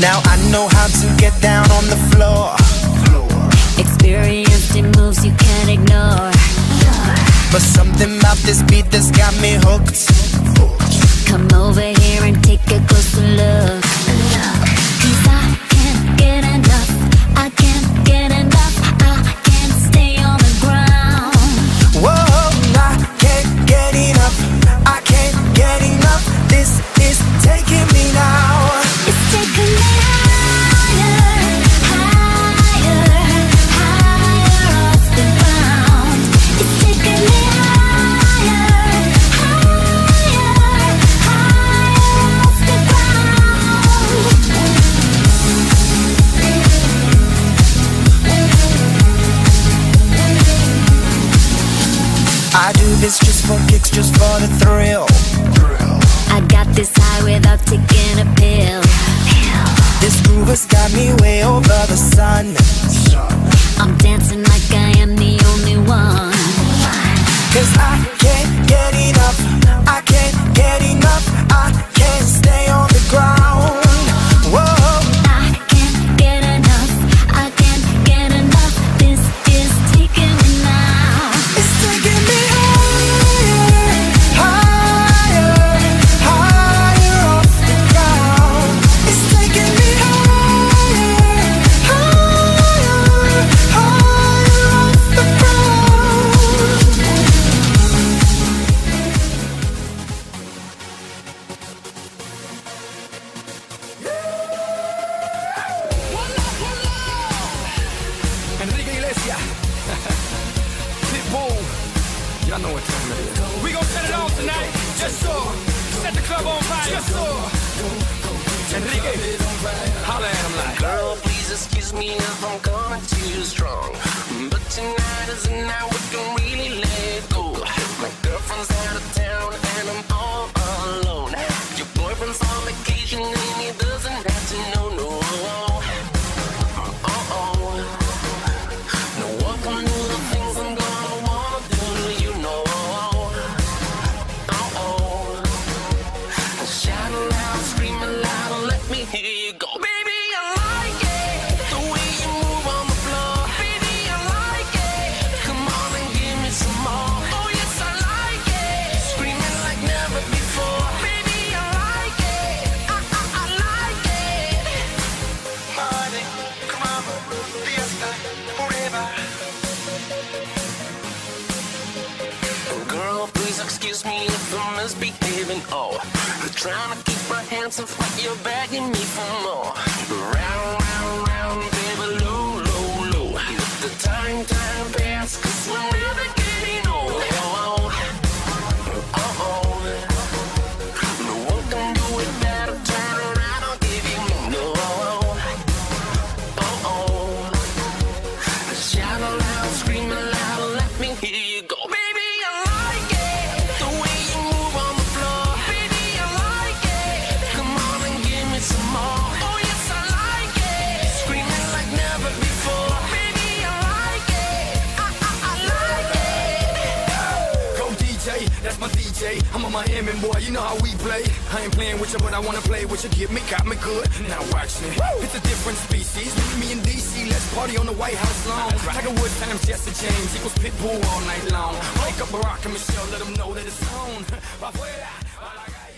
Now I know how to get down on the floor. Experienced in moves you can't ignore. But something about this beat that's got me hooked. Come over here and take a closer look. I do this just for kicks, just for the thrill. I got this high without taking a pill. This groove has got me way over the sun. I'm dancing like I am the only one. Cause I Y'all know what time it is. We gon' set it off tonight. Just so. Set the club on fire. Just so. Enrique. Holla at him like. Girl, please excuse me if I'm coming too strong. But tonight is the night Oh girl, please excuse me if I'm misbehaving. Oh, I'm trying to keep my hands off, you're begging me for more. DJ. I'm a Miami boy, you know how we play. I ain't playing with you, but I wanna play with you. Get me, got me good. Now watch me. It's a different species. Me in DC, let's party on the White House lawn. Tiger Woods times Jesse James equals Pitbull all night long. Wake up Barack and Michelle, let them know that it's on.